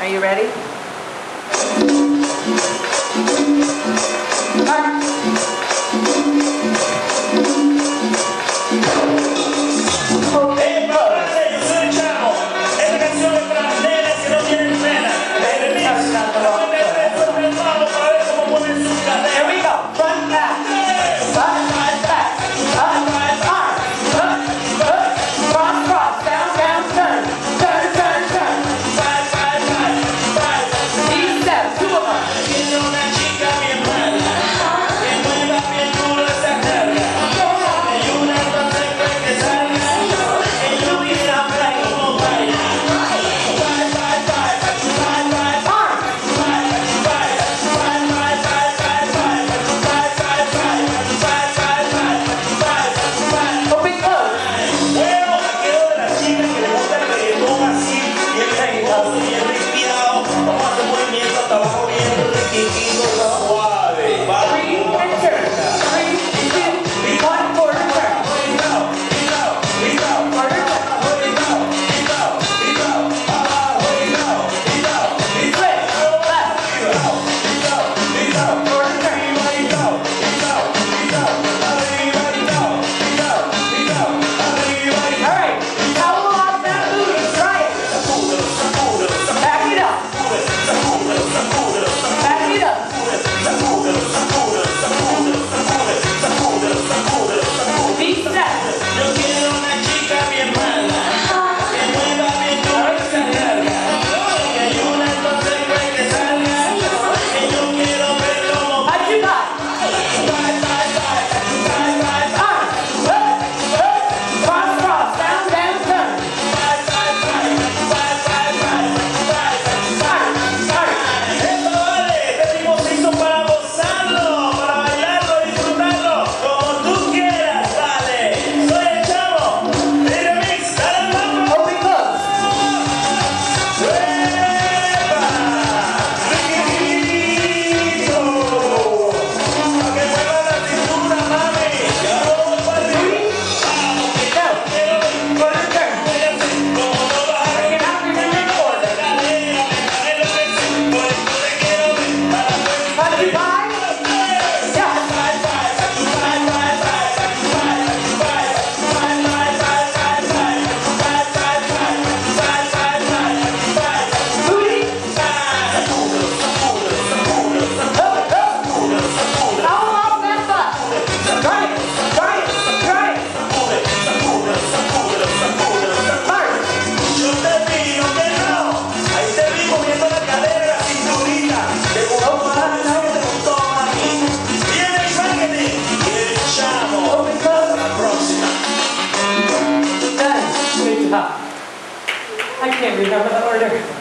Are you ready? I can't remember the order.